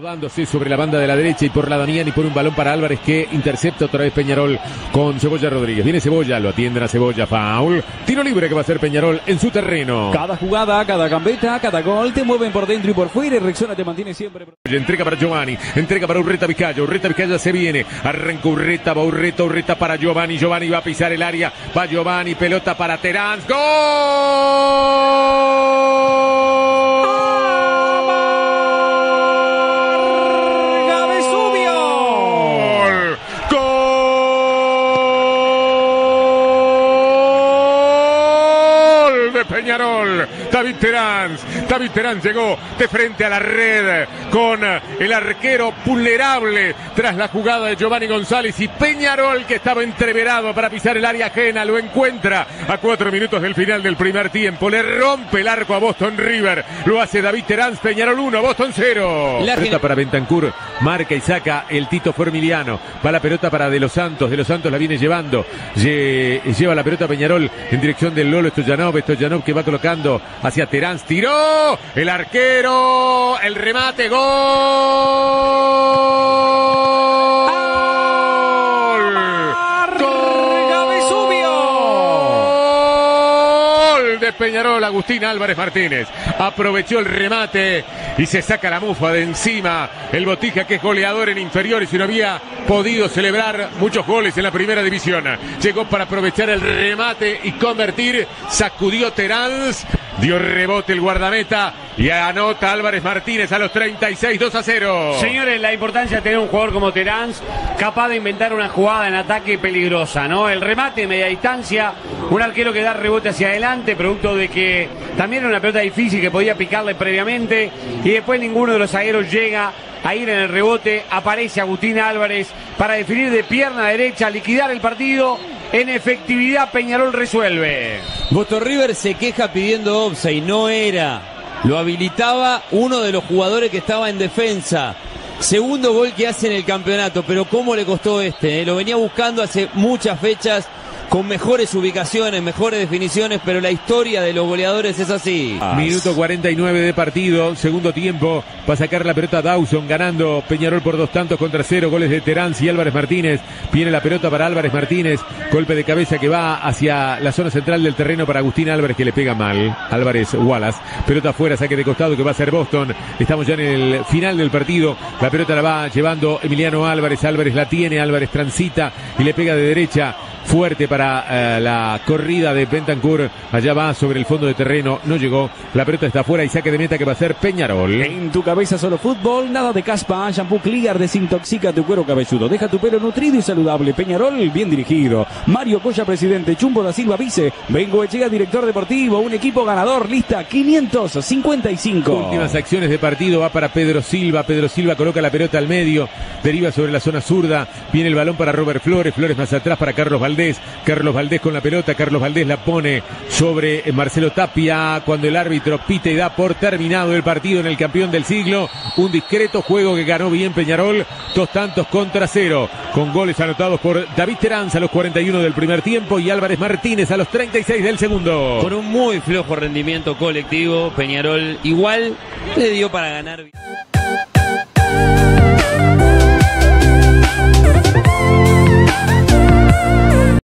Acomodándose sobre la banda de la derecha y por la Damiani por un balón para Álvarez que intercepta otra vez Peñarol con Cebolla Rodríguez. Viene Cebolla, lo atienden a Cebolla, foul. Tiro libre que va a hacer Peñarol en su terreno. Cada jugada, cada gambeta, cada gol te mueven por dentro y por fuera y Rexona te mantiene siempre. Entrega para Giovanni, entrega para Urreta Vizcaya, Urreta Vizcaya se viene, arranca Urreta, va Urreta, Urreta para Giovanni, Giovanni va a pisar el área, va Giovanni, pelota para Terán, ¡Gol! Peñarol! David Terán, David Terán llegó de frente a la red con el arquero vulnerable tras la jugada de Giovanni González y Peñarol que estaba entreverado para pisar el área ajena, lo encuentra a cuatro minutos del final del primer tiempo, le rompe el arco a Boston River, lo hace David Terán, Peñarol 1, Boston 0. La para Bentancur, marca y saca el Tito Formiliano, va la pelota para De Los Santos, De Los Santos la viene llevando, Lle- lleva la pelota Peñarol en dirección del Lolo Stoyanov, Stoyanov que va colocando hacia Terán, tiró, el arquero, el remate, gol. Gol de Peñarol, Agustín Álvarez Martínez. Aprovechó el remate y se saca la mufa de encima. El Botija, que es goleador en inferiores y no había podido celebrar muchos goles en la primera división. Llegó para aprovechar el remate y convertir. Sacudió Teráns. Dio rebote el guardameta y anota Álvarez Martínez a los 36, 2 a 0. Señores, la importancia de tener un jugador como Terán capaz de inventar una jugada en ataque peligrosa, ¿no? El remate de media distancia, un arquero que da rebote hacia adelante, producto de que también era una pelota difícil que podía picarle previamente y después ninguno de los zagueros llega a ir en el rebote, aparece Agustín Álvarez para definir de pierna derecha, liquidar el partido. En efectividad, Peñarol resuelve. Boston River se queja pidiendo offside, no era. Lo habilitaba uno de los jugadores que estaba en defensa. Segundo gol que hace en el campeonato, pero cómo le costó este. eh? Lo venía buscando hace muchas fechas con mejores ubicaciones, mejores definiciones, pero la historia de los goleadores es así. Minuto 49 de partido, segundo tiempo, va a sacar la pelota Dawson, ganando Peñarol por dos tantos contra cero, goles de Terán y Álvarez Martínez, viene la pelota para Álvarez Martínez, golpe de cabeza que va hacia la zona central del terreno para Agustín Álvarez que le pega mal, Álvarez Wallace, pelota afuera, saque de costado que va a ser Boston, estamos ya en el final del partido, la pelota la va llevando Emiliano Álvarez, Álvarez la tiene, Álvarez transita y le pega de derecha, fuerte para eh, la corrida de Bentancur. Allá va sobre el fondo de terreno. No llegó. La pelota está afuera y saque de meta que va a ser Peñarol. En tu cabeza solo fútbol, nada de caspa, shampoo Clear desintoxica tu cuero cabelludo, deja tu pelo nutrido y saludable, Peñarol bien dirigido, Mario Coya presidente, Chumbo da Silva vice, Bengo Echea director deportivo, un equipo ganador, lista 555. Últimas acciones de partido va para Pedro Silva. Pedro Silva coloca la pelota al medio, deriva sobre la zona zurda. Viene el balón para Robert Flores. Flores más atrás para Carlos Valdés. Carlos Valdés con la pelota. Carlos Valdés la pone sobre Marcelo Tapia. Cuando el árbitro pite y da por terminado el partido en el campeón del siglo. Un discreto juego que ganó bien Peñarol. Dos tantos contra cero. Con goles anotados por David Teranz a los 41 del primer tiempo y Álvarez Martínez a los 36 del segundo. Con un muy flojo rendimiento colectivo, Peñarol igual le dio para ganar.